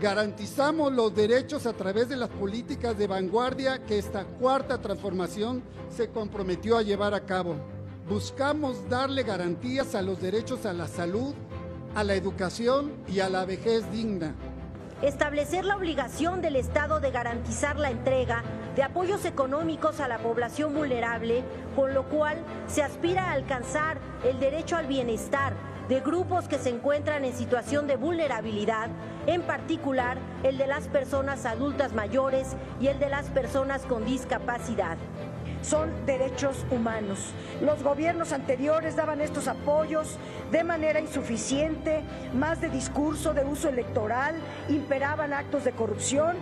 Garantizamos los derechos a través de las políticas de vanguardia que esta cuarta transformación se comprometió a llevar a cabo. Buscamos darle garantías a los derechos a la salud, a la educación y a la vejez digna. Establecer la obligación del Estado de garantizar la entrega de apoyos económicos a la población vulnerable, con lo cual se aspira a alcanzar el derecho al bienestar de grupos que se encuentran en situación de vulnerabilidad, en particular el de las personas adultas mayores y el de las personas con discapacidad son derechos humanos. Los gobiernos anteriores daban estos apoyos de manera insuficiente, más de discurso, de uso electoral, imperaban actos de corrupción